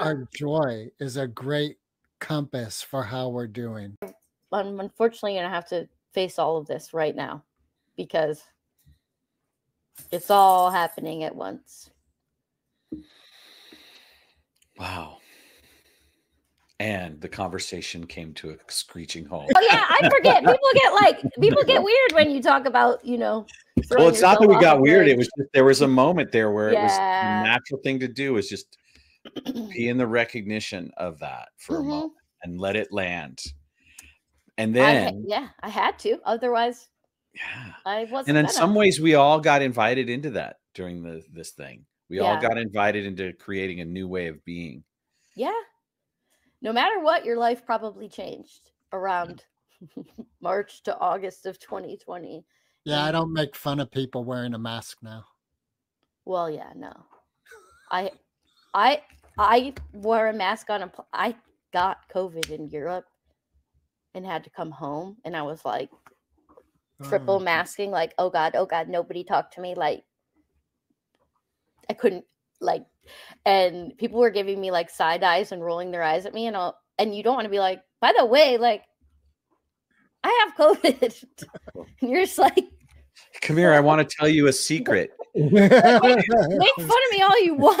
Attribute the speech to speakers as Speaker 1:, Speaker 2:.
Speaker 1: our joy is a great compass for how we're doing.
Speaker 2: I'm unfortunately gonna have to face all of this right now because it's all happening at once.
Speaker 3: Wow. And the conversation came to a screeching halt.
Speaker 2: Oh yeah, I forget. People get like people get weird when you talk about, you know.
Speaker 3: Well, it's not that we got
Speaker 2: a
Speaker 3: weird. It was just there was a moment there where it was the natural thing to do is just be in the recognition of that for a
Speaker 2: Mhm.
Speaker 3: moment and let it land. And
Speaker 2: I
Speaker 3: then,
Speaker 2: yeah, I had to. Otherwise,
Speaker 3: yeah.
Speaker 2: I wasn't.
Speaker 3: And in
Speaker 2: gonna.
Speaker 3: some ways, we all got invited into that during the this thing. We all got invited into creating a new way of being.
Speaker 2: yeah. No matter what, your life probably changed around March to August of 2020.
Speaker 1: Yeah, I don't make fun of people wearing a mask now.
Speaker 2: Well, yeah, no. I I I wore a mask on a pl- I got COVID in Europe and had to come home and I was like triple
Speaker 1: Oh,
Speaker 2: masking like oh god, oh god, nobody talked to me like I couldn't like and people were giving me like side eyes and rolling their eyes at me and all and you don't want to be like by the way like I have COVID. and you're just like
Speaker 3: Come here, I want to tell you a secret.
Speaker 2: make fun of me all you want.